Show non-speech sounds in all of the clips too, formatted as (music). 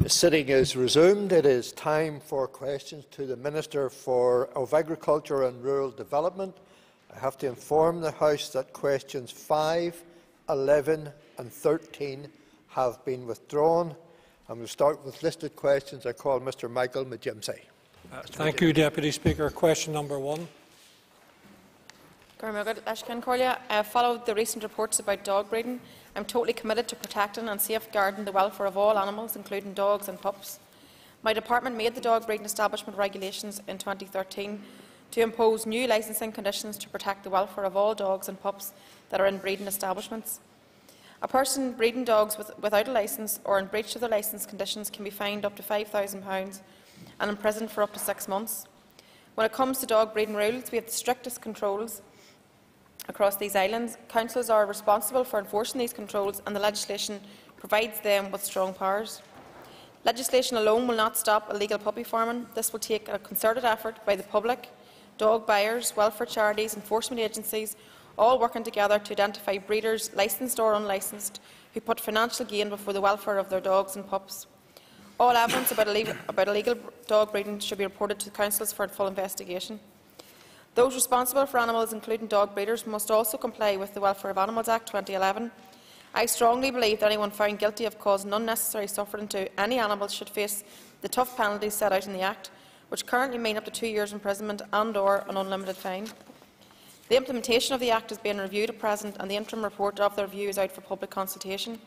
The sitting is resumed. It is time for questions to the Minister for, of Agriculture and Rural Development. I have to inform the House that questions 5, 11 and 13 have been withdrawn. And we'll start with listed questions. I call Mr Michael McGimpsey. Uh, thank you, Deputy Speaker. Question number one. Uh, followed the recent reports about dog breeding I'm totally committed to protecting and safeguarding the welfare of all animals, including dogs and pups. My department made the dog breeding establishment regulations in 2013 to impose new licensing conditions to protect the welfare of all dogs and pups that are in breeding establishments. A person breeding dogs with, without a licence or in breach of the licence conditions can be fined up to £5,000 and imprisoned for up to six months. When it comes to dog breeding rules, we have the strictest controls across these islands. Councils are responsible for enforcing these controls and the legislation provides them with strong powers. Legislation alone will not stop illegal puppy farming. This will take a concerted effort by the public, dog buyers, welfare charities, enforcement agencies, all working together to identify breeders, licensed or unlicensed, who put financial gain before the welfare of their dogs and pups. All evidence about illegal, about illegal dog breeding should be reported to councils for a full investigation. Those responsible for animals, including dog breeders, must also comply with the Welfare of Animals Act 2011. I strongly believe that anyone found guilty of causing unnecessary suffering to any animals should face the tough penalties set out in the Act, which currently mean up to two years' imprisonment and or an unlimited fine. The implementation of the Act is being reviewed at present and the interim report of the review is out for public consultation.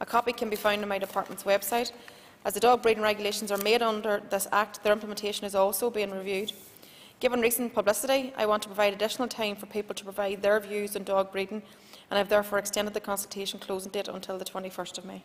A copy can be found on my department's website. As the dog breeding regulations are made under this Act, their implementation is also being reviewed. Given recent publicity, I want to provide additional time for people to provide their views on dog breeding, and I have therefore extended the consultation closing date until the 21st of May.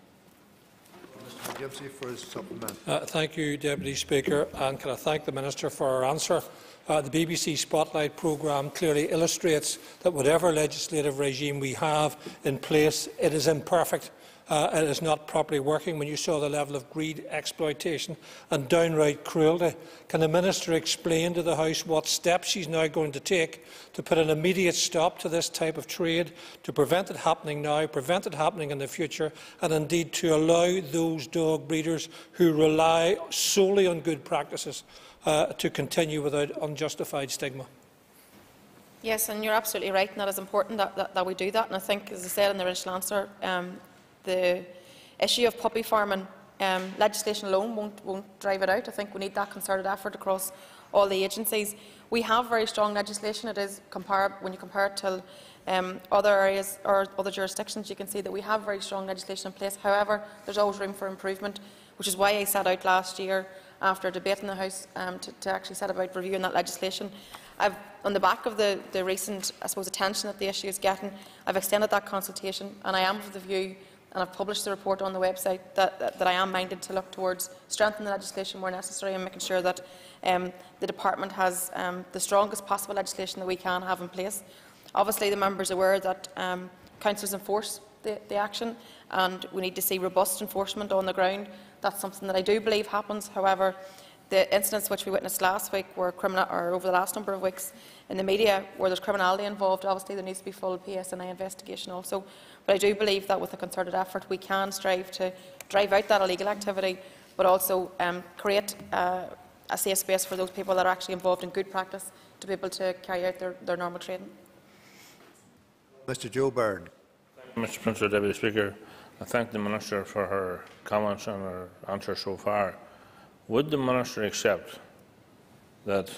for his supplement. Uh, thank you, Deputy Speaker, and can I thank the Minister for her answer. Uh, the BBC Spotlight programme clearly illustrates that whatever legislative regime we have in place, it is imperfect uh, it is not properly working when you saw the level of greed, exploitation and downright cruelty. Can the Minister explain to the House what steps she is now going to take to put an immediate stop to this type of trade, to prevent it happening now, prevent it happening in the future, and indeed to allow those dog breeders who rely solely on good practices uh, to continue without unjustified stigma? Yes, and you're absolutely right, and that is important that, that, that, we do that. And I think, as I said in the original answer, um, the issue of puppy farming um, legislation alone won't, won't drive it out. I think we need that concerted effort across all the agencies. We have very strong legislation. It is when you compare it to um, other areas or other jurisdictions, you can see that we have very strong legislation in place. However, there's always room for improvement, which is why I set out last year after a debate in the House um, to, to, actually set about reviewing that legislation. I've, on the back of the, the recent, I suppose, attention that the issue is getting, I've extended that consultation and I am of the view and I've published the report on the website that, that, that I am minded to look towards strengthening the legislation where necessary and making sure that um, the department has um, the strongest possible legislation that we can have in place. Obviously, the members are aware that um, councils enforce the, the action and we need to see robust enforcement on the ground. That's something that I do believe happens. However, the incidents which we witnessed last week were criminal, or over the last number of weeks in the media where there's criminality involved, obviously there needs to be full PSNI investigation also. But I do believe that with a concerted effort we can strive to drive out that illegal activity, but also um, create uh, a safe space for those people that are actually involved in good practice to be able to carry out their, their normal trading. Mr Joe Byrne. Mr Principal Deputy Speaker, I thank the Minister for her comments and her answer so far. Would the Minister accept that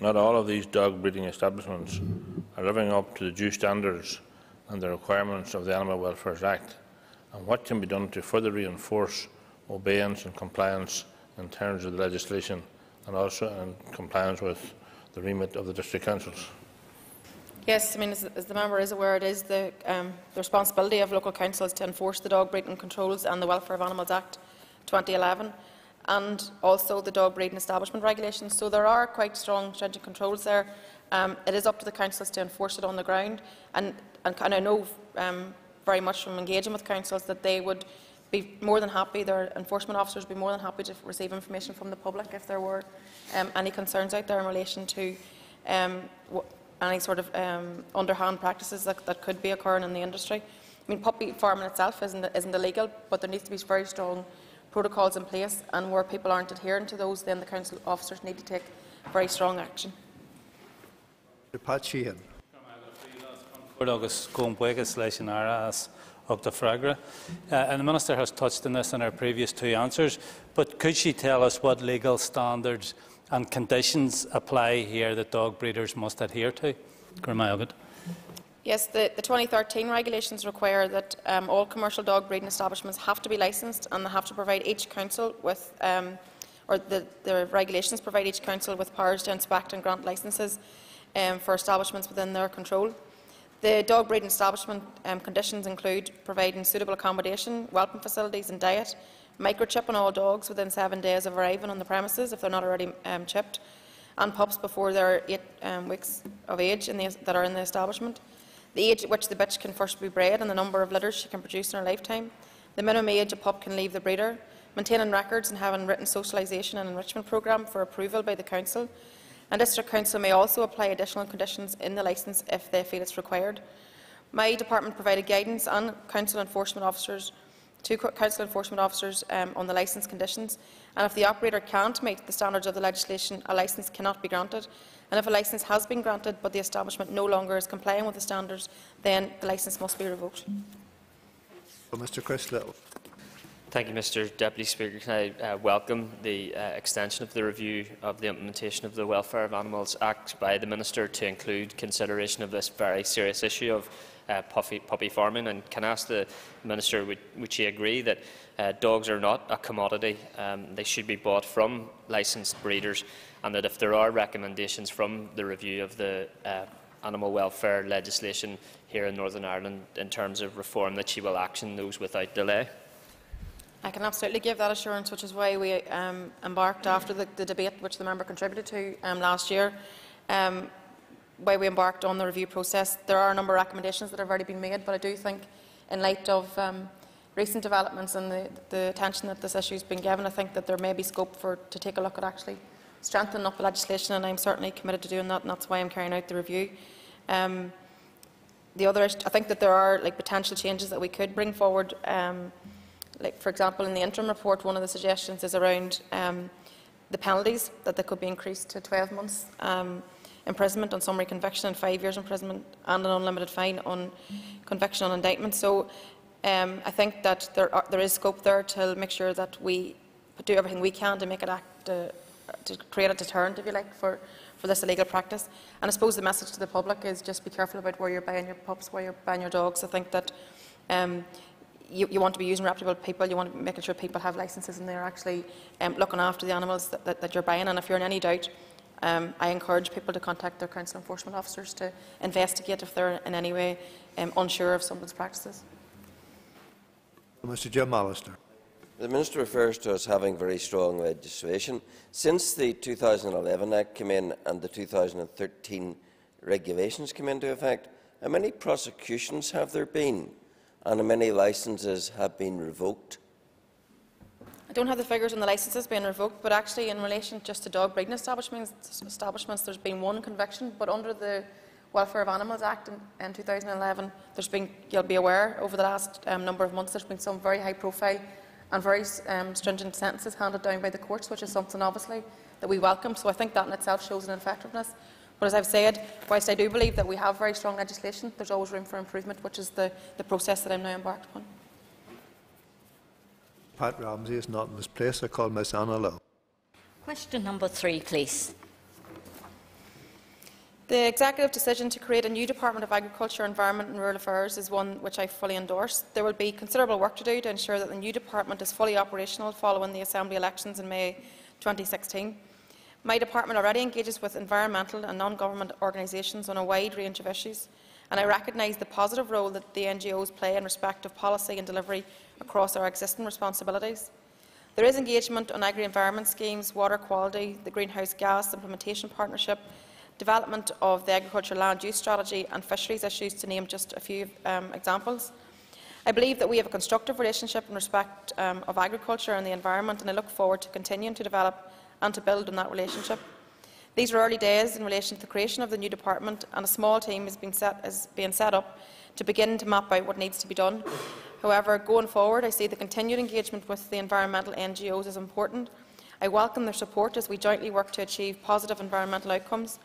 not all of these dog breeding establishments are living up to the due standards and the requirements of the Animal Welfare Act? And what can be done to further reinforce obedience and compliance in terms of the legislation and also in compliance with the remit of the district councils? Yes, I mean, as, as, the member is aware, it is the, um, the, responsibility of local councils to enforce the Dog Breeding Controls and the Welfare of Animals Act 2011 and also the dog breeding establishment regulations. So there are quite strong stringent controls there. Um, it is up to the councils to enforce it on the ground, and, and, and I know um, very much from engaging with councils that they would be more than happy, their enforcement officers would be more than happy to receive information from the public if there were um, any concerns out there in relation to um, any sort of um, underhand practices that, that, could be occurring in the industry. I mean, puppy farming itself isn't, isn't illegal, but there needs to be very strong protocols in place, and where people aren't adhering to those, then the council officers need to take very strong action. Mr Pat Sheehan. Cuir agus cómbugus leis an aras of the Fragra. Uh, and the Minister has touched on this in her previous two answers, but could she tell us what legal standards and conditions apply here that dog breeders must adhere to? Gurmayagad. Yes, the, the 2013 regulations require that um, all commercial dog breeding establishments have to be licensed and they have to provide each council with, um, or the, the regulations provide each council with powers to inspect and grant licences um, for establishments within their control. The dog breeding establishment um, conditions include providing suitable accommodation, whelping facilities and diet, microchipping all dogs within seven days of arriving on the premises if they're not already um, chipped, and pups before they're eight um, weeks of age the, that are in the establishment, the age at which the bitch can first be bred and the number of litters she can produce in her lifetime, the minimum age a pup can leave the breeder, maintaining records and having written socialisation and enrichment programme for approval by the council, and District Council may also apply additional conditions in the licence if they feel it's required. My department provided guidance on council enforcement officers to council enforcement officers um, on the licence conditions, and if the operator can't meet the standards of the legislation, a licence cannot be granted. And if a licence has been granted but the establishment no longer is complying with the standards, then the licence must be revoked. Well, Mr Chris Lyttle. Thank you, Mr Deputy Speaker. Can I uh, welcome the uh, extension of the review of the implementation of the Welfare of Animals Act by the Minister to include consideration of this very serious issue of uh, puppy, farming? And can I ask the Minister, would, would she agree that uh, dogs are not a commodity? Um, they should be bought from licensed breeders and that if there are recommendations from the review of the uh, animal welfare legislation here in Northern Ireland in terms of reform that she will action those without delay? I can absolutely give that assurance, which is why we um, embarked after the, the, debate which the member contributed to um, last year, um, why we embarked on the review process. There are a number of recommendations that have already been made, but I do think in light of um, recent developments and the, the, attention that this issue has been given, I think that there may be scope for to take a look at actually strengthening up the legislation, and I'm certainly committed to doing that, and that's why I'm carrying out the review. Um, the other, I think that there are like potential changes that we could bring forward um, like, for example, in the interim report, one of the suggestions is around um, the penalties, that they could be increased to 12 months um, imprisonment on summary conviction and five years imprisonment and an unlimited fine on conviction on indictment. So um, I think that there, are, there is scope there to make sure that we do everything we can to make it act, to create a deterrent, if you like, for, for this illegal practice. And I suppose the message to the public is just be careful about where you're buying your pups, where you're buying your dogs. I think that um, you, you, want to be using reputable people, you want to be making sure people have licences and they're actually um, looking after the animals that, that, that, you're buying. And if you're in any doubt, um, I encourage people to contact their council enforcement officers to investigate if they're in any way um, unsure of someone's practices. Mr Jim Allister. The Minister refers to us having very strong legislation. Since the 2011 Act came in and the 2013 regulations came into effect, how many prosecutions have there been? And many licences have been revoked? I don't have the figures on the licences being revoked, but actually in relation just to dog breeding establishments, establishments there's been one conviction, but under the Welfare of Animals Act in, in 2011, there's been, you'll be aware, over the last um, number of months, there's been some very high profile and very um, stringent sentences handed down by the courts, which is something obviously that we welcome. So I think that in itself shows an effectiveness. But as I've said, whilst I do believe that we have very strong legislation, there's always room for improvement, which is the, the process that I'm now embarked upon. Pat Ramsey is not in this place. I call Ms Anna Lo. Question number three, please. The executive decision to create a new Department of Agriculture, Environment and Rural Affairs is one which I fully endorse. There will be considerable work to do to ensure that the new department is fully operational following the Assembly elections in May 2016. My department already engages with environmental and non-government organisations on a wide range of issues, and I recognise the positive role that the NGOs play in respect of policy and delivery across our existing responsibilities. There is engagement on agri-environment schemes, water quality, the greenhouse gas implementation partnership, development of the agricultural land use strategy and fisheries issues, to name just a few um, examples. I believe that we have a constructive relationship in respect um, of agriculture and the environment, and I look forward to continuing to develop and to build on that relationship. These are early days in relation to the creation of the new department, and a small team is being set, is being set up to begin to map out what needs to be done. However, going forward, I see the continued engagement with the environmental NGOs as important. I welcome their support as we jointly work to achieve positive environmental outcomes.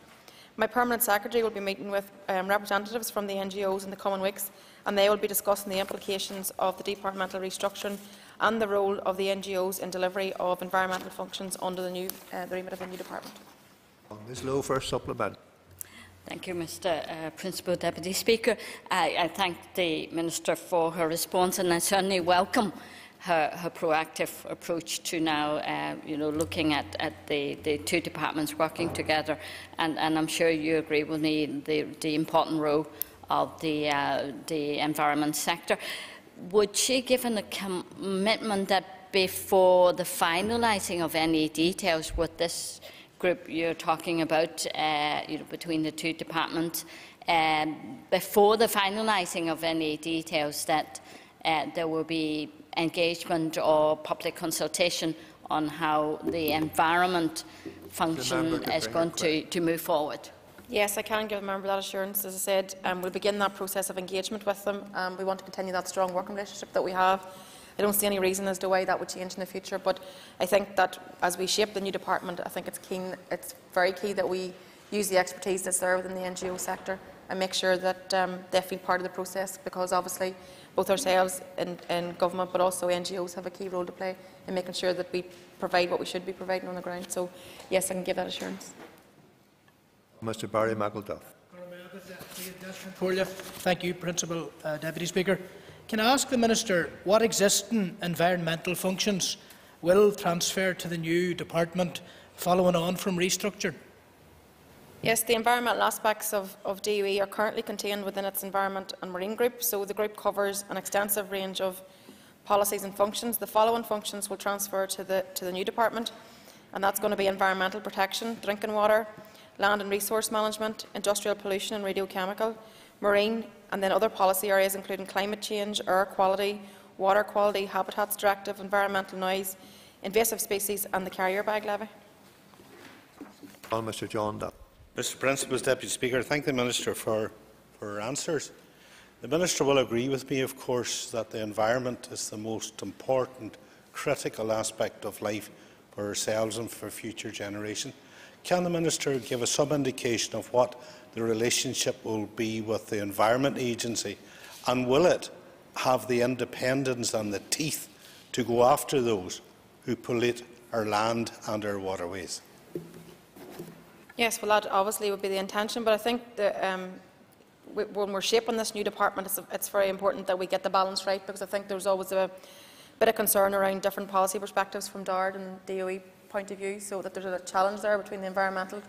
My Permanent Secretary will be meeting with um, representatives from the NGOs in the coming weeks and they will be discussing the implications of the departmental restructuring and the role of the NGOs in delivery of environmental functions under the, new, uh, the remit of the new department. Ms Lo for supplement. Thank you, Mr uh, Principal Deputy Speaker. I, I thank the Minister for her response and I certainly welcome her, her proactive approach to now, uh, you know, looking at, at the, the two departments working together. And, and I'm sure you agree with me the, the important role of the, uh, the environment sector. Would she give a commitment that before the finalising of any details with this group you're talking about, uh, you know, between the two departments, um, before the finalising of any details, that uh, there will be engagement or public consultation on how the environment function is going to, to move forward? Yes, I can give the member that assurance. As I said, um, we'll begin that process of engagement with them. Um, we want to continue that strong working relationship that we have. I don't see any reason as to why that would change in the future, but I think that as we shape the new department, I think it's, keen, it's very key that we use the expertise that's there within the NGO sector and make sure that um, they feel part of the process because obviously both ourselves and, in government but also NGOs have a key role to play in making sure that we provide what we should be providing on the ground. So yes, I can give that assurance. Mr Barry McElduff. Thank you, Principal uh, Deputy Speaker. Can I ask the Minister what existing environmental functions will transfer to the new department following on from restructure? Yes, the environmental aspects of, of DOE are currently contained within its Environment and Marine Group, so the group covers an extensive range of policies and functions. The following functions will transfer to the, to the new department, and that's going to be environmental protection, drinking water, land and resource management, industrial pollution and radiochemical, marine, and then other policy areas including climate change, air quality, water quality, habitats directive, environmental noise, invasive species and the carrier bag levy. Mr John Duff. Mr Principal, Deputy Speaker, I thank the Minister for, for her answers. The Minister will agree with me, of course, that the environment is the most important, critical aspect of life for ourselves and for future generations. Can the Minister give us some indication of what the relationship will be with the Environment Agency and will it have the independence and the teeth to go after those who pollute our land and our waterways? Yes, well, that obviously would be the intention, but I think that um, when we're shaping this new department, it's, it's, very important that we get the balance right because I think there's always a bit of concern around different policy perspectives from DARD and DOE point of view, so that there's a challenge there between the environmental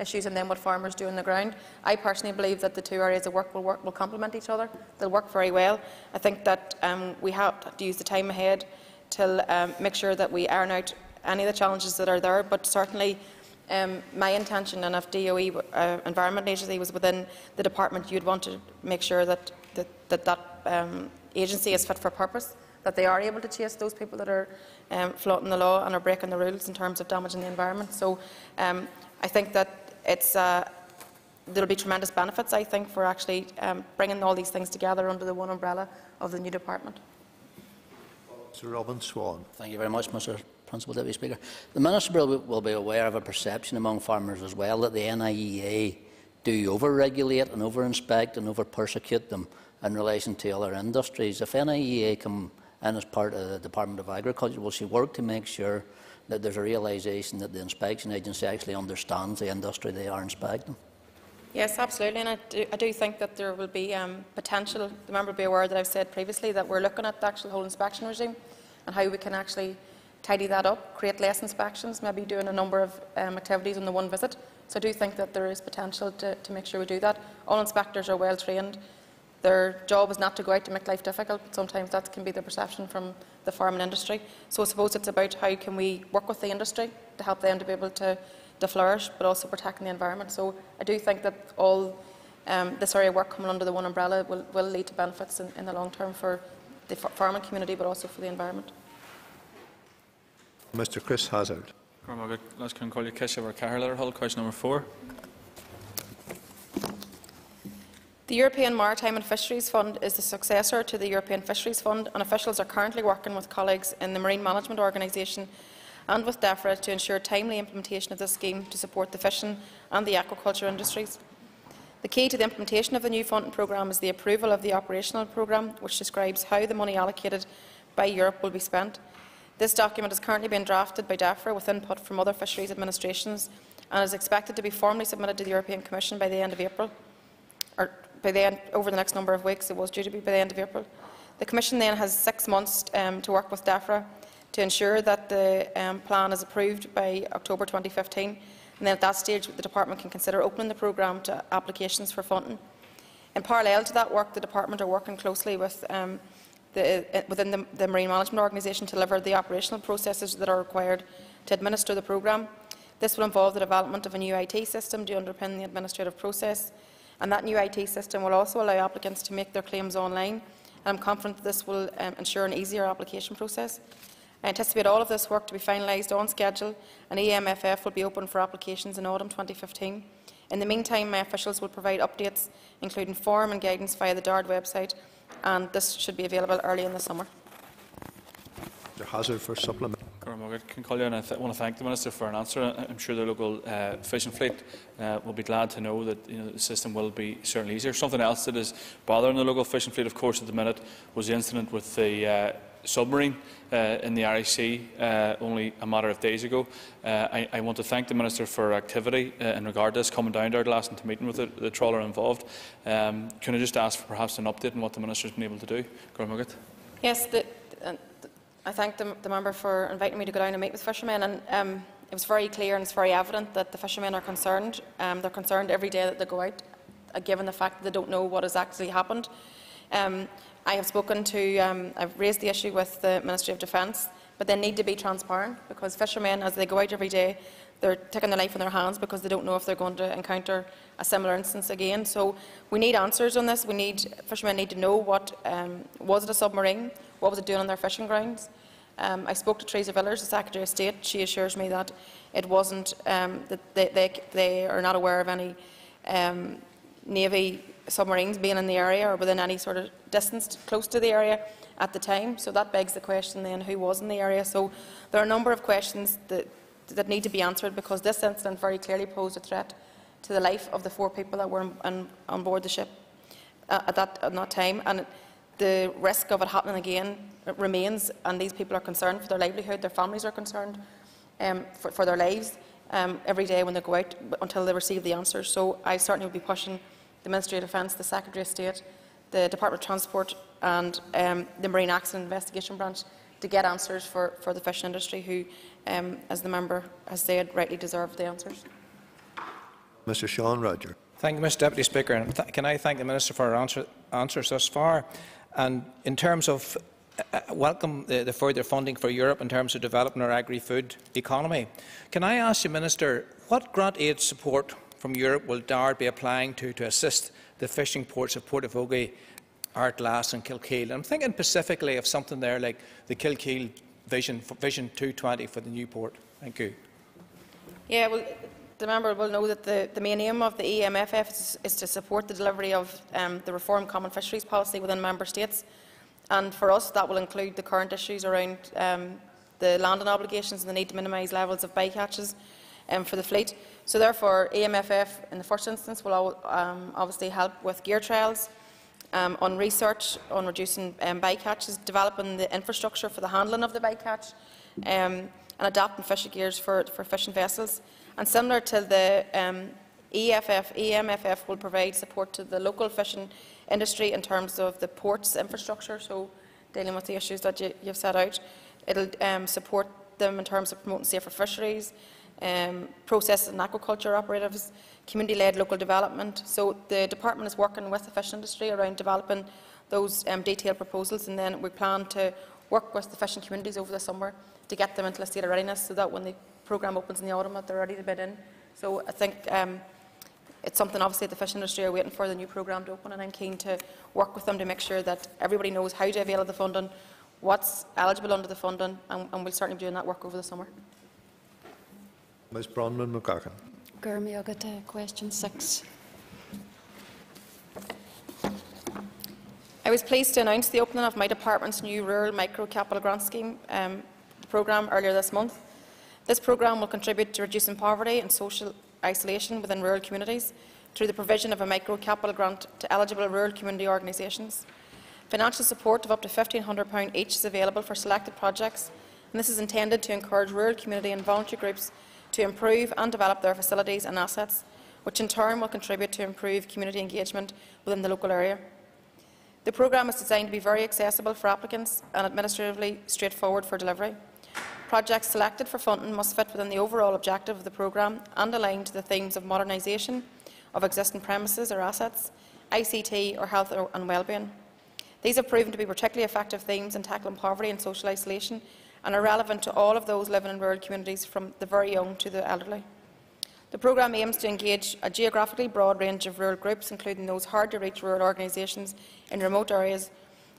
issues and then what farmers do on the ground. I personally believe that the two areas of work will, work, will complement each other. They'll work very well. I think that um, we have to use the time ahead to um, make sure that we iron out any of the challenges that are there, but certainly um, my intention, and if DOE uh, Environment Agency was within the department, you'd want to make sure that that, that, that um, agency is fit for purpose, that they are able to chase those people that are um, flaunting the law and are breaking the rules in terms of damaging the environment. So um, I think that it's, uh, there will be tremendous benefits, I think, for actually um, bringing all these things together under the one umbrella of the new department. Sir Robin Swann. Thank you very much, Mr Principal Deputy Speaker. The Minister will, will be aware of a perception among farmers as well that the NIEA do over-regulate and over-inspect and over-persecute them in relation to other industries. If NIEA come in as part of the Department of Agriculture, will she work to make sure that there's a realisation that the inspection agency actually understands the industry they are inspecting? Yes, absolutely, and I do, I do think that there will be um, potential. The member will be aware that I've said previously that we're looking at the actual whole inspection regime and how we can actually tidy that up, create less inspections, maybe doing a number of um, activities on the one visit. So I do think that there is potential to, to make sure we do that. All inspectors are well trained. Their job is not to go out to make life difficult, but sometimes that can be the perception from the farming industry. So I suppose it's about how can we work with the industry to help them to be able to, to flourish, but also protecting the environment. So I do think that all um, this area of work coming under the one umbrella will, will lead to benefits in, in the long term for the farming community, but also for the environment. Mr Chris Hazzard. Question number four. The European Maritime and Fisheries Fund is the successor to the European Fisheries Fund, and officials are currently working with colleagues in the Marine Management Organisation and with DEFRA to ensure timely implementation of this scheme to support the fishing and the aquaculture industries. The key to the implementation of the new funding programme is the approval of the operational programme, which describes how the money allocated by Europe will be spent. This document is currently being drafted by DEFRA with input from other fisheries administrations and is expected to be formally submitted to the European Commission by the end of April, or by the end, over the next number of weeks. It was due to be by the end of April. The Commission then has six months um, to work with DEFRA to ensure that the um, plan is approved by October 2015, and then at that stage the Department can consider opening the programme to applications for funding. In parallel to that work, the Department are working closely with um, the, uh, within the, the Marine Management Organisation to deliver the operational processes that are required to administer the programme. This will involve the development of a new IT system to underpin the administrative process, and that new IT system will also allow applicants to make their claims online, and I'm confident that this will um, ensure an easier application process. I anticipate all of this work to be finalised on schedule, and EMFF will be open for applications in autumn 2015. In the meantime, my officials will provide updates, including form and guidance via the DARD website, and this should be available early in the summer. Hazzard for supplement. Collier, I want to thank the Minister for an answer. I'm sure the local uh, fishing fleet uh, will be glad to know that you know, the system will be certainly easier. Something else that is bothering the local fishing fleet, of course, at the minute was the incident with the uh, submarine uh, in the Sea uh, only a matter of days ago. Uh, I, I, want to thank the Minister for activity uh, in regard to this, coming down to Ardglass and to meeting with the, the trawler involved. Um, can I just ask for perhaps an update on what the Minister has been able to do? Yes, the, uh, I thank the, the, member for inviting me to go down and meet with fishermen. And um, it was very clear and it's very evident that the fishermen are concerned. Um, they're concerned every day that they go out, uh, given the fact that they don't know what has actually happened. Um, I have spoken to, um, I've raised the issue with the Ministry of Defence, but they need to be transparent because fishermen, as they go out every day, they're taking their life in their hands because they don't know if they're going to encounter a similar instance again. So we need answers on this. We need fishermen need to know what um, was it a submarine, what was it doing on their fishing grounds. Um, I spoke to Theresa Villiers, the Secretary of State. She assures me that it wasn't um, that they, they, they, are not aware of any um, Navy submarines being in the area or within any sort of distance close to the area at the time. So that begs the question then who was in the area. So there are a number of questions that, that need to be answered because this incident very clearly posed a threat to the life of the four people that were on, on, on board the ship uh, at, that, at that time. And the risk of it happening again remains and these people are concerned for their livelihood, their families are concerned um, for, for, their lives um, every day when they go out until they receive the answers. So I certainly would be pushing the Ministry of Defence, the Secretary of State, the Department of Transport and um, the Marine Accident Investigation Branch to get answers for, for the fishing industry who, um, as the member has said, rightly deserve the answers. Mr Sean Roger. Thank you, Mr Deputy Speaker. And th can I thank the Minister for her answer answers thus far? And in terms of uh, uh, welcome the, the, further funding for Europe in terms of developing our agri-food economy. Can I ask you, Minister, what grant aid support from Europe will DARD be applying to to assist the fishing ports of Portavogie, Ardglass and Kilkeel? I'm thinking specifically of something there like the Kilkeel Vision, Vision 220 for the new port. Thank you. Yeah, well, the member will know that the, the main aim of the EMFF is, is to support the delivery of um, the reformed common fisheries policy within member states. And for us, that will include the current issues around um, the landing obligations and the need to minimise levels of bycatches um, for the fleet. So therefore, EMFF in the first instance will um, obviously help with gear trials, um, on research on reducing um, bycatches, developing the infrastructure for the handling of the bycatch, and adapting fishing gears for, for fishing vessels. And similar to the um, EFF, EMFF will provide support to the local fishing industry in terms of the ports infrastructure, so dealing with the issues that you, have set out. It will um, support them in terms of promoting safer fisheries, um, processes and aquaculture operatives, community-led local development. So the department is working with the fishing industry around developing those um, detailed proposals and then we plan to work with the fishing communities over the summer to get them into a state of readiness so that when the programme opens in the autumn that they're ready to bid in. So I think um, it's something obviously the fish industry are waiting for the new programme to open and I'm keen to work with them to make sure that everybody knows how to avail of the funding, what's eligible under the funding and, and we'll certainly be doing that work over the summer. Ms Bronwyn McGurkin. Gurmi question six. I was pleased to announce the opening of my department's new Rural Micro Capital Grant Scheme um, programme earlier this month. This programme will contribute to reducing poverty and social isolation within rural communities through the provision of a micro capital grant to eligible rural community organisations. Financial support of up to £1,500 each is available for selected projects, and this is intended to encourage rural community and voluntary groups to improve and develop their facilities and assets, which in turn will contribute to improve community engagement within the local area. The programme is designed to be very accessible for applicants and administratively straightforward for delivery. Projects selected for funding must fit within the overall objective of the programme and align to the themes of modernisation of existing premises or assets, ICT or health and wellbeing. These have proven to be particularly effective themes in tackling poverty and social isolation and are relevant to all of those living in rural communities from the very young to the elderly. The programme aims to engage a geographically broad range of rural groups, including those hard-to-reach rural organisations in remote areas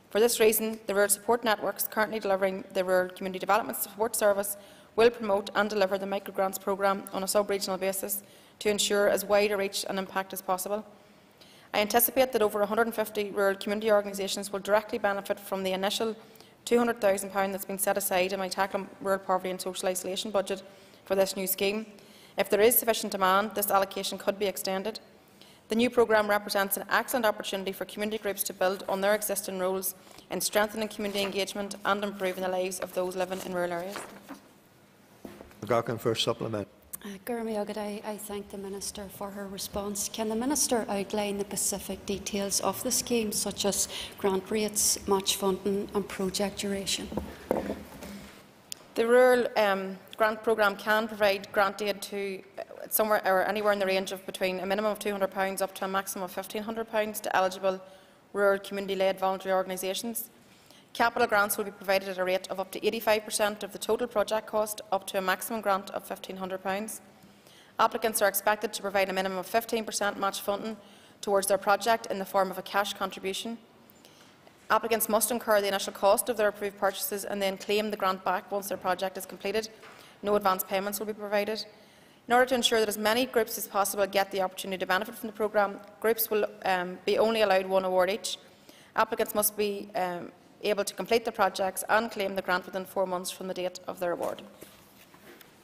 for this reason, the rural support networks currently delivering the Rural Community Development Support Service will promote and deliver the microgrants programme on a sub-regional basis to ensure as wide a reach and impact as possible. I anticipate that over 150 rural community organisations will directly benefit from the initial £200,000 that's been set aside in my Tackling Rural Poverty and Social Isolation budget for this new scheme. If there is sufficient demand, this allocation could be extended. The new programme represents an excellent opportunity for community groups to build on their existing roles in strengthening community engagement and improving the lives of those living in rural areas. McGuckin for supplement. Uh, Gurmi I, I thank the Minister for her response. Can the Minister outline the specific details of the scheme, such as grant rates, match funding and project duration? The Rural um, Grant Programme can provide grant aid to somewhere or anywhere in the range of between a minimum of £200 up to a maximum of £1,500 to eligible rural community-led voluntary organisations. Capital grants will be provided at a rate of up to 85% of the total project cost, up to a maximum grant of £1,500. Applicants are expected to provide a minimum of 15% match funding towards their project in the form of a cash contribution. Applicants must incur the initial cost of their approved purchases and then claim the grant back once their project is completed. No advance payments will be provided. In order to ensure that as many groups as possible get the opportunity to benefit from the programme, groups will um, be only allowed one award each. Applicants must be um, able to complete the projects and claim the grant within four months from the date of their award.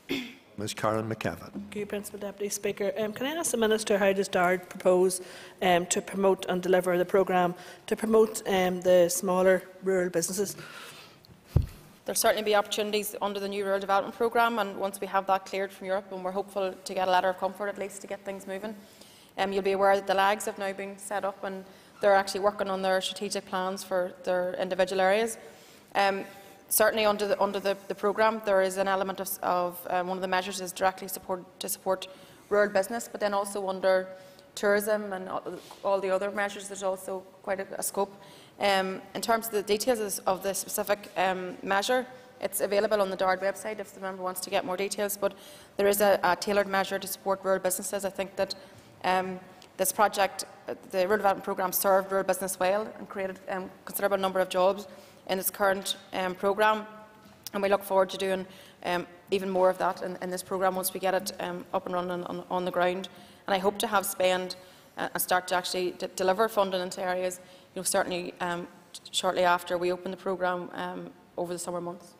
(coughs) Ms Karen McKevitt. Thank you, Principal Deputy Speaker. Um, can I ask the Minister how does DARD propose um, to promote and deliver the programme to promote um, the smaller rural businesses? There'll certainly be opportunities under the new rural development programme, and once we have that cleared from Europe, and we're hopeful to get a letter of comfort at least to get things moving. Um, you'll be aware that the LAGs have now been set up, and they're actually working on their strategic plans for their individual areas. Um, certainly under the, under the, the programme, there is an element of, of um, one of the measures is directly support, to support rural business, but then also under tourism and all the other measures, there's also quite a, a scope. Um, in terms of the details of the specific um, measure, it's available on the DARD website if the member wants to get more details, but there is a, a tailored measure to support rural businesses. I think that um, this project, the Rural Development Programme, served rural business well and created a um, considerable number of jobs in its current um, programme, and we look forward to doing um, even more of that in, in this programme once we get it up and running on, on, the ground. And I hope to have spend uh, and start to actually deliver funding into areas you know, certainly um, shortly after we open the programme um, over the summer months.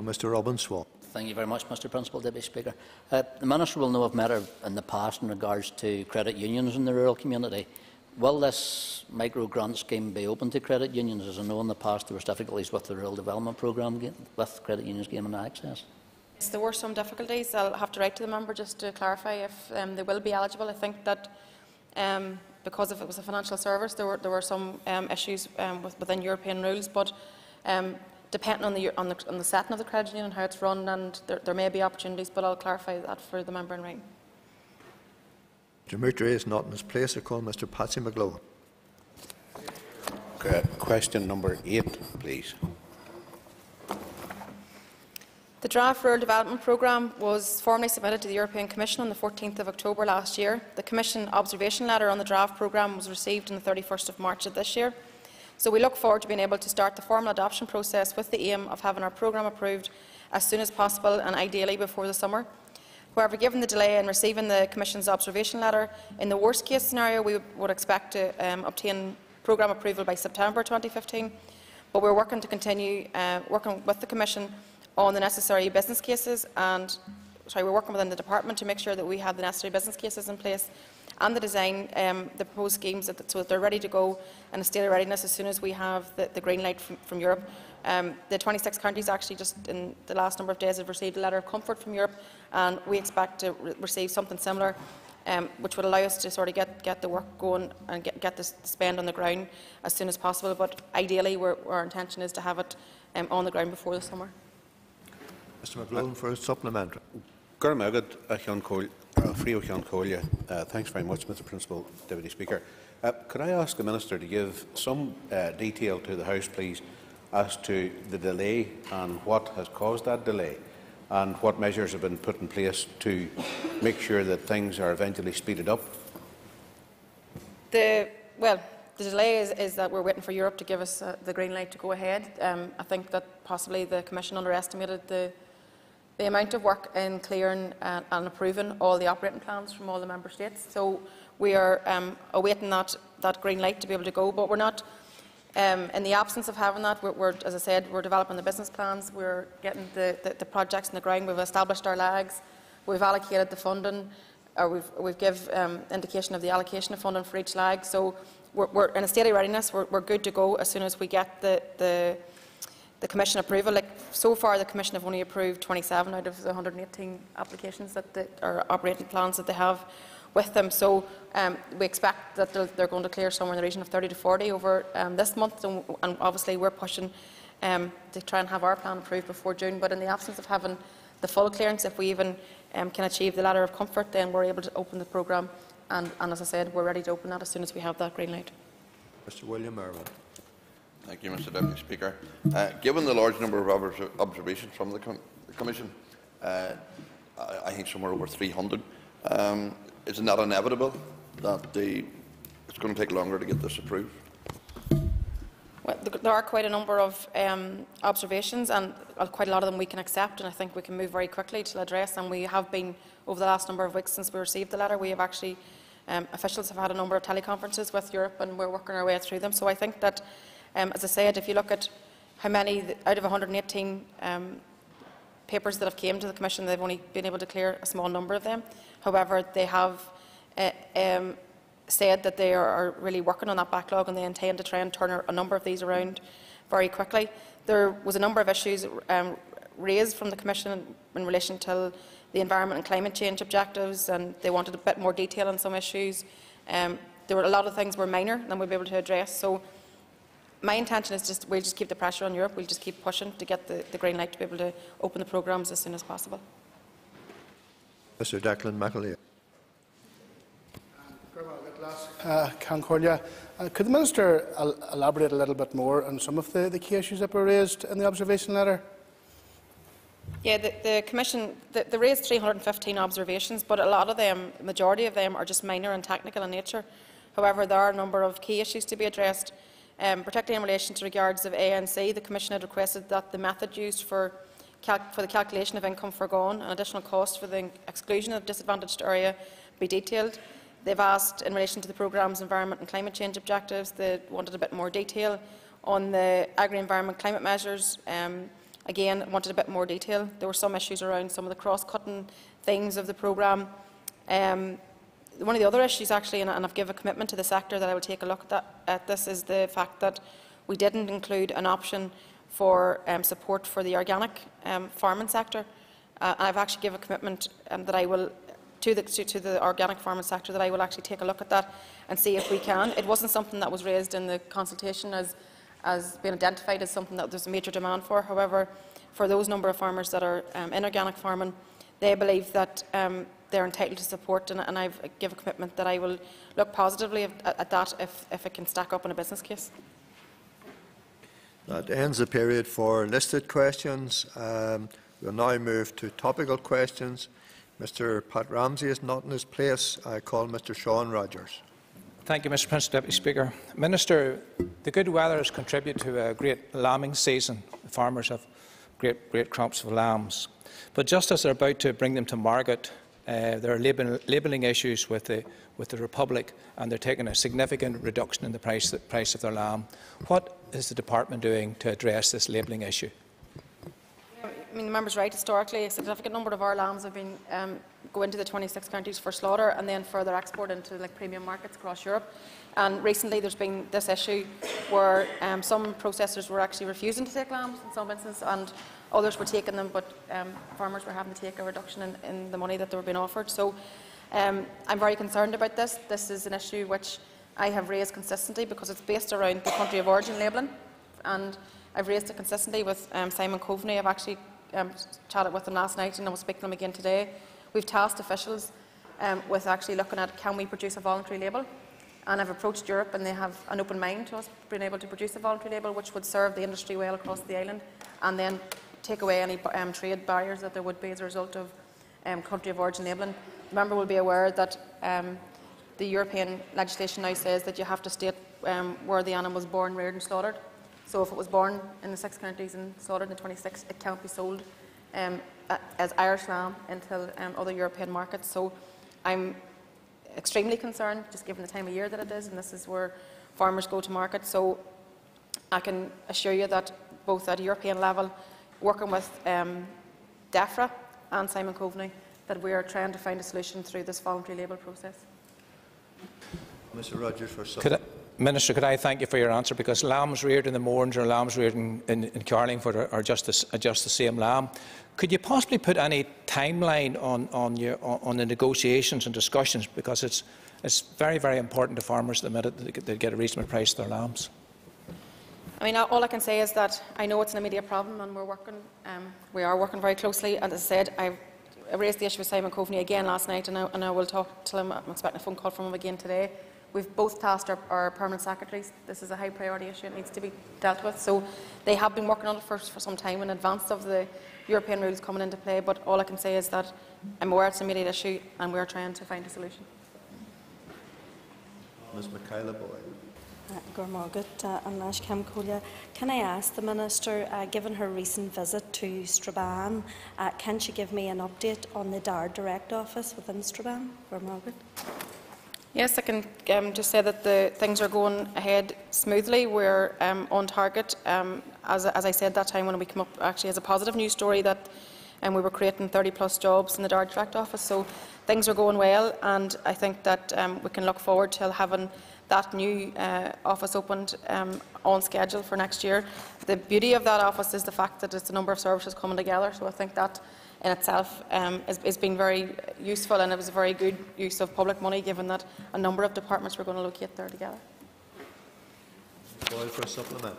Mr Robin Swann. Thank you very much, Mr Principal Deputy Speaker. Uh, the Minister will know of matter in the past in regards to credit unions in the rural community. Will this micro grant scheme be open to credit unions? As I know in the past there was difficulties with the rural development programme with credit unions gaining access. Yes, there were some difficulties. I'll have to write to the member just to clarify if um, they will be eligible. I think that um, because if it was a financial service, there were, there were some um, issues um, with, within European rules, but um, depending on the, on, the, on the setting of the credit union and how it's run, and there, there may be opportunities, but I'll clarify that for the member in writing. Mr is not in his place. I call Mr Patsy McGlone. Question number eight, please. The draft Rural Development Programme was formally submitted to the European Commission on the 14th of October last year. The Commission observation letter on the draft programme was received on the 31st of March of this year. So we look forward to being able to start the formal adoption process with the aim of having our programme approved as soon as possible and ideally before the summer. However, given the delay in receiving the Commission's observation letter, in the worst case scenario we would expect to um, obtain programme approval by September 2015. But we're working to continue uh, working with the Commission on the necessary business cases and sorry, we're working within the department to make sure that we have the necessary business cases in place and the design, um, the proposed schemes, that, so that they're ready to go in a state of readiness as soon as we have the, the green light from, from Europe. Um, the 26 countries actually just in the last number of days have received a letter of comfort from Europe and we expect to re receive something similar um, which would allow us to sort of get, get the work going and get, get the spend on the ground as soon as possible. But ideally, our intention is to have it um, on the ground before the summer. Mr McGlone for a supplementary. Gurmagad, uh, thanks very much, Mr Principal Deputy Speaker. Uh, could I ask the Minister to give some uh, detail to the House, please, as to the delay and what has caused that delay? and what measures have been put in place to make sure that things are eventually speeded up? The, well, the delay is, is that we're waiting for Europe to give us uh, the green light to go ahead. Um, I think that possibly the Commission underestimated the, the amount of work in clearing and, and approving all the operating plans from all the Member States. So we are um, awaiting that, that green light to be able to go, but we're not um, in the absence of having that, we're, we're, as I said, we're developing the business plans, we're getting the, the, the projects in the ground, we've established our lags, we've allocated the funding, or we've, we've give um, indication of the allocation of funding for each lag. So we're, we're in a state of readiness, we're, we're, good to go as soon as we get the, the, the Commission approval. Like, so far, the Commission have only approved 27 out of the 118 applications that the, or operating plans that they have with them. So um, we expect that they're, they're, going to clear somewhere in the region of 30 to 40 over um, this month, and, and, obviously we're pushing um, to try and have our plan approved before June. But in the absence of having the full clearance, if we even um, can achieve the ladder of comfort, then we're able to open the programme. And, and, as I said, we're ready to open that as soon as we have that green light. Mr William Irwin. Thank you, Mr Deputy Speaker. Uh, given the large number of observations from the, com the Commission, uh, I, I, think somewhere over 300, um, is it not inevitable that the, it's going to take longer to get this approved? Well, there are quite a number of um, observations, and uh, quite a lot of them we can accept, and I think we can move very quickly to address. And we have been, over the last number of weeks since we received the letter, we have actually, um, officials have had a number of teleconferences with Europe, and we're working our way through them. So I think that, um, as I said, if you look at how many out of 118 um, papers that have came to the Commission, they've only been able to clear a small number of them. However, they have uh, um, said that they are, really working on that backlog and they intend to try and turn a number of these around very quickly. There was a number of issues um, raised from the Commission in relation to the environment and climate change objectives and they wanted a bit more detail on some issues. Um, there were a lot of things were minor and we'll be able to address. So my intention is just we'll just keep the pressure on Europe. We'll just keep pushing to get the, the green light to be able to open the programmes as soon as possible. Mr Declan McAleer. Uh, Concordia. Uh, could the Minister el elaborate a little bit more on some of the, the key issues that were raised in the observation letter? Yeah, the, the Commission the, they raised 315 observations, but a lot of them, the majority of them, are just minor and technical in nature. However, there are a number of key issues to be addressed, um, particularly in relation to regards of ANC. The Commission had requested that the method used for for the calculation of income foregone and additional costs for the exclusion of disadvantaged area be detailed. They've asked in relation to the programme's environment and climate change objectives, they wanted a bit more detail. On the agri-environment climate measures, um, again, wanted a bit more detail. There were some issues around some of the cross-cutting things of the programme. Um, one of the other issues, actually, and, and I've given a commitment to the sector that I will take a look at, that, at this, is the fact that we didn't include an option for um, support for the organic um, farming sector. Uh, I've actually given a commitment um, that I will to the, to, to the organic farming sector that I will actually take a look at that and see if we can. It wasn't something that was raised in the consultation as, as being identified as something that there's a major demand for. However, for those number of farmers that are um, in organic farming, they believe that um, they're entitled to support and, and I give a commitment that I will look positively at, at that if, if it can stack up in a business case. That ends the period for listed questions. Um, we'll now move to topical questions. Mr Pat Ramsey is not in his place. I call Mr Sean Rogers. Thank you, Mr Principal Deputy Speaker. Minister, the good weather has contributed to a great lambing season. Farmers have great, great crops of lambs. But just as they're about to bring them to market, Uh, there are label labelling issues with the, with the Republic, and they're taking a significant reduction in the price, the price of their lamb. What is the department doing to address this labelling issue? I mean, the member's right. Historically, a significant number of our lambs have been um, go into the 26 countries for slaughter and then further export into like premium markets across Europe. And recently, there's been this issue where um, some processors were actually refusing to take lambs in some instances, and others were taking them, but um, farmers were having to take a reduction in, in, the money that they were being offered. So, um, I'm very concerned about this. This is an issue which I have raised consistently because it's based around the country of origin labelling, and I've raised it consistently with um, Simon Coveney. I've actually um, chatted with them last night and I will speak to them again today. We've tasked officials um, with actually looking at can we produce a voluntary label and I've approached Europe and they have an open mind to us being able to produce a voluntary label which would serve the industry well across the island and then take away any um, trade barriers that there would be as a result of um, country of origin labelling. The member will be aware that um, the European legislation now says that you have to state um, where the animal was born, reared and slaughtered. So if it was born in the six counties and slaughtered in the 26, it can't be sold um, as Irish lamb into um, other European markets. So I'm extremely concerned, just given the time of year that it is, and this is where farmers go to market. So I can assure you that both at a European level, working with um, DEFRA and Simon Coveney, that we are trying to find a solution through this voluntary label process. Mr Rogers for could I, Minister, could I thank you for your answer because lambs reared in the Mournes or lambs reared in, in, in Carlingford are, are just, the, just the same lamb. Could you possibly put any timeline on, on, your, on the negotiations and discussions because it's, it's very, very important to farmers at the minute that they get a reasonable price for their lambs? I mean, all I can say is that I know it's an immediate problem and we're working, um, we are working very closely. And as I said, I've raised the issue with Simon Coveney again last night and I, and I will talk to him. I'm expecting a phone call from him again today. We've both tasked our, our, permanent secretaries. This is a high priority issue. It needs to be dealt with. So they have been working on it for, for some time in advance of the European rules coming into play. But all I can say is that I'm aware it's an immediate issue and we're trying to find a solution. Ms Michaela Boyle. Uh, can I ask the Minister, uh, given her recent visit to Strabane, uh, can she give me an update on the DARD Direct Office within Strabane? Gormargaret? Yes, I can um, just say that the things are going ahead smoothly. We're um, on target. Um, as, as, I said that time when we came up, actually, as a positive news story that um, we were creating 30 plus jobs in the Direct office. So things are going well, and I think that um, we can look forward to having that new uh, office opened um, on schedule for next year. The beauty of that office is the fact that it's a number of services coming together. So I think that in itself um, is, is being very useful and it was a very good use of public money given that a number of departments were going to locate there together. Boyle for a supplement.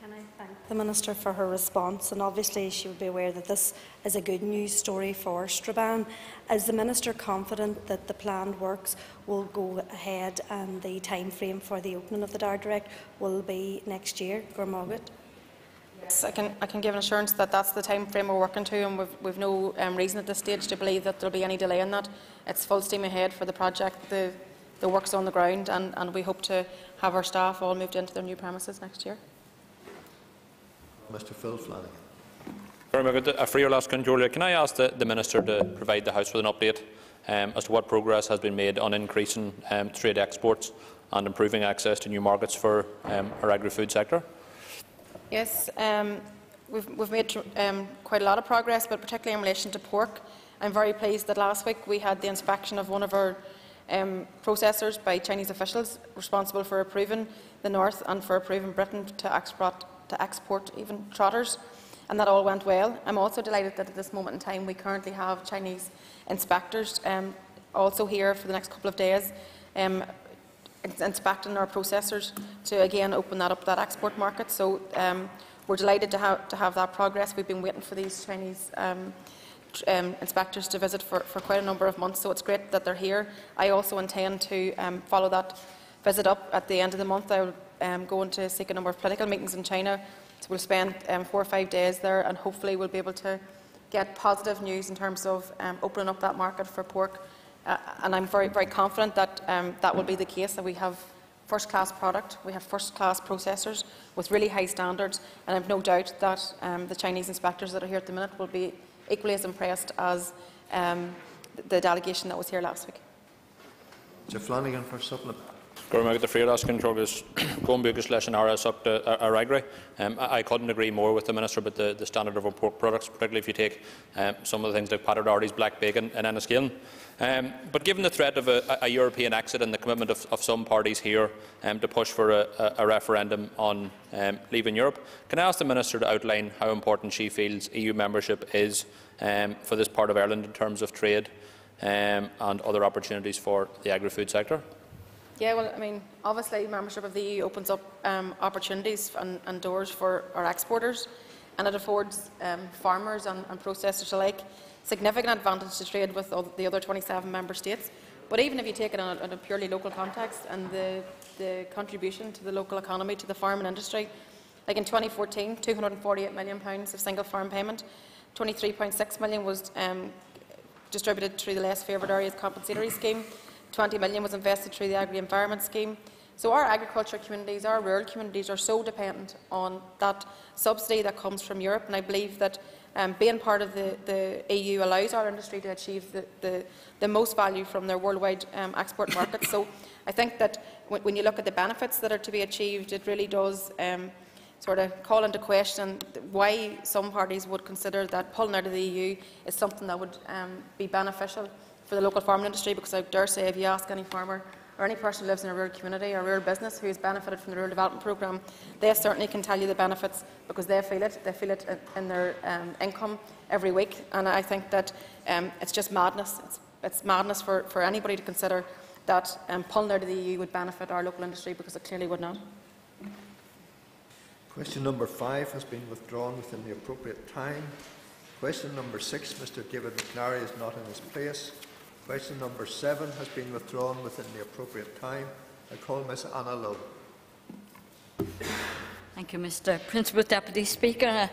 Can I thank the Minister for her response and obviously she would be aware that this is a good news story for Strabane. Is the Minister confident that the planned works will go ahead and the time frame for the opening of the DARD Direct will be next year? Gormargaret? Yes, I can, I can give an assurance that that's the time frame we're working to and we've, we've no um, reason at this stage to believe that there will be any delay in that. It's full steam ahead for the project. The, the work's on the ground and, and we hope to have our staff all moved into their new premises next year. Mr Phil Flanagan. Very good. For your last Julia, can I ask the, the, Minister to provide the House with an update um, as to what progress has been made on increasing um, trade exports and improving access to new markets for um, our agri-food sector? Yes, um, we've, we've, made um, quite a lot of progress, but particularly in relation to pork. I'm very pleased that last week we had the inspection of one of our um, processors by Chinese officials responsible for approving the North and for approving Britain to export, to export even trotters, and that all went well. I'm also delighted that at this moment in time we currently have Chinese inspectors um, also here for the next couple of days um, inspecting our processors to again open that up that export market. So um, we're delighted to have to have that progress. We've been waiting for these Chinese um, um, inspectors to visit for, for quite a number of months, so it's great that they're here. I also intend to um, follow that visit up at the end of the month. I will um, go to seek a number of political meetings in China. So we'll spend um, four or five days there, and hopefully we'll be able to get positive news in terms of opening up that market for pork uh, and I'm very, very confident that that will be the case, that we have first-class product, we have first-class processors with really high standards, and I've no doubt that um, the Chinese inspectors that are here at the minute will be equally as impressed as um, the delegation that was here last week. Mr Flanagan for supplement. Gormagat the Freelas controllers going bugus leis an áras up to Aragre. Um, I, couldn't agree more with the Minister about the, the standard of our pork products, particularly if you take um, some of the things like Pat O'Doherty's, black bacon and Enniskillen. Um, but given the threat of a, a European exit and the commitment of, of some parties here um, to push for a, a, a referendum on um, leaving Europe, can I ask the Minister to outline how important she feels EU membership is um, for this part of Ireland in terms of trade um, and other opportunities for the agri-food sector? Yeah, well, I mean, obviously, membership of the EU opens up um, opportunities and, and, doors for our exporters, and it affords um, farmers and, and, processors alike significant advantage to trade with the other 27 member states. But even if you take it in a, in a purely local context and the, the, contribution to the local economy, to the farming industry, like in 2014, 248 million pounds of single farm payment, 23.6 million was um, distributed through the less favoured areas compensatory scheme. 20 million was invested through the Agri-Environment Scheme. So our agriculture communities, our rural communities are so dependent on that subsidy that comes from Europe and I believe that um, being part of the, the, EU allows our industry to achieve the, the, the most value from their worldwide um, export markets. so I think that when, you look at the benefits that are to be achieved, it really does um, sort of call into question why some parties would consider that pulling out of the EU is something that would um, be beneficial for the local farming industry because I dare say if you ask any farmer or any person who lives in a rural community or rural business who has benefited from the rural development programme, they certainly can tell you the benefits because they feel it. They feel it in their um, income every week. And I think that um, it's just madness. It's, it's, madness for, for anybody to consider that um, pulling out of the EU would benefit our local industry because it clearly would not. Question number five has been withdrawn within the appropriate time. Question number six, Mr David McNarry is not in his place. Question number seven has been withdrawn within the appropriate time. I call Ms Anna Lo. Thank you, Mr Principal Deputy Speaker.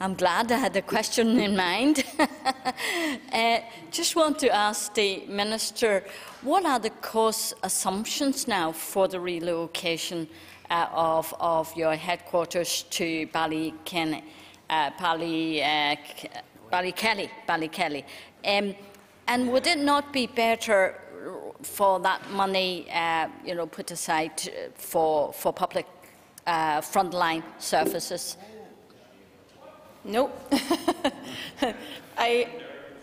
I'm glad I had a question in mind. (laughs) uh, just want to ask the Minister, what are the cost assumptions now for the relocation uh, of, of, your headquarters to Ballykenny, uh, Bally, uh, Ballykelly? Ballykelly. Um, and would it not be better for that money, uh, you know, put aside for, for public uh, frontline services? No. (laughs) I,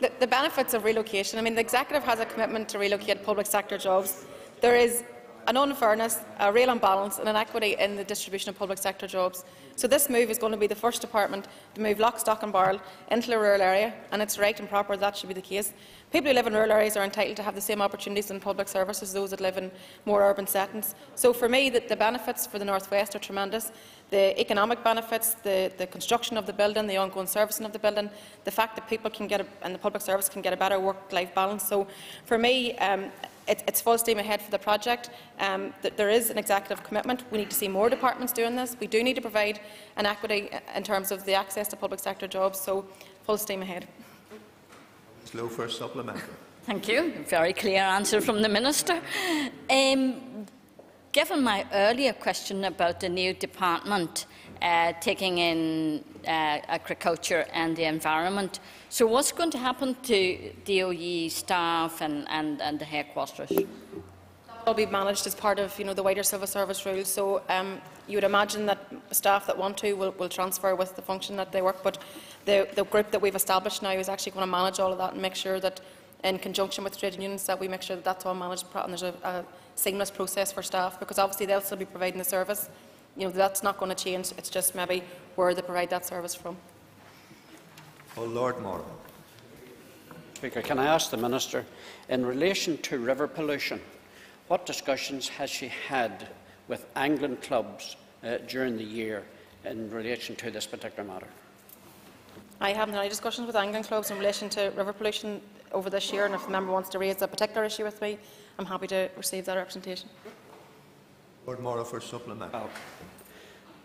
the, the benefits of relocation, I mean, the Executive has a commitment to relocate public sector jobs. There is an unfairness, a real imbalance and inequity in the distribution of public sector jobs. So this move is going to be the first department to move lock, stock and barrel into the rural area, and it's right and proper that should be the case. People who live in rural areas are entitled to have the same opportunities in public service as those that live in more urban settings. So for me, the, the benefits for the North West are tremendous. The economic benefits, the, the construction of the building, the ongoing servicing of the building, the fact that people can get a, and the public service can get a better work-life balance. So for me, um, it, it's full steam ahead for the project. Um, th there is an executive commitment. We need to see more departments doing this. We do need to provide an equity in terms of the access to public sector jobs, so full steam ahead. Slow for a supplementary. Thank you. Very clear answer from the Minister. Um, given my earlier question about the new department uh, taking in uh, agriculture and the environment, so what's going to happen to DOE staff and, and, and the headquarters? will be managed as part of you know, the wider civil service rules. So um, you would imagine that staff that want to will, will, transfer with the function that they work. But the, the, group that we've established now is actually going to manage all of that and make sure that, in conjunction with trade unions, that we make sure that that's all managed and there's a, a seamless process for staff. Because obviously they'll still be providing the service. You know that's not going to change. It's just maybe where they provide that service from. Oh, Lord Morrow. Speaker, can I ask the Minister, in relation to river pollution, what discussions has she had with angling clubs uh, during the year in relation to this particular matter? I haven't had any discussions with angling clubs in relation to river pollution over this year, and if the member wants to raise a particular issue with me, I'm happy to receive that representation. Lord Morrow for supplement. Oh.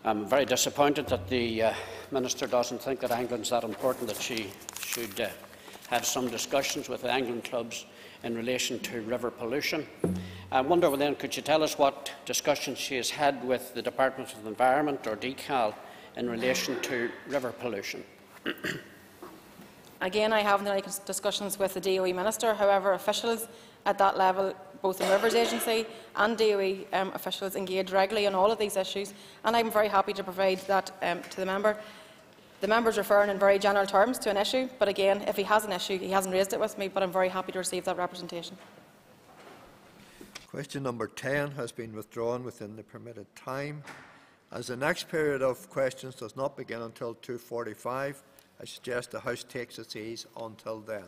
I'm very disappointed that the uh, Minister doesn't think that angling is that important that she should uh, have some discussions with the angling clubs in relation to river pollution. I wonder then, could you tell us what discussions she has had with the Department of the Environment or DCAL in relation to river pollution? Again, I haven't had any discussions with the DOE Minister. However, officials at that level, both the Rivers Agency and DOE um, officials, engage regularly on all of these issues, and I'm very happy to provide that um, to the member. The member is referring in very general terms to an issue, but again, if he has an issue, he hasn't raised it with me, but I'm very happy to receive that representation. Question number 10 has been withdrawn within the permitted time. As the next period of questions does not begin until 2.45, I suggest the House takes its ease until then.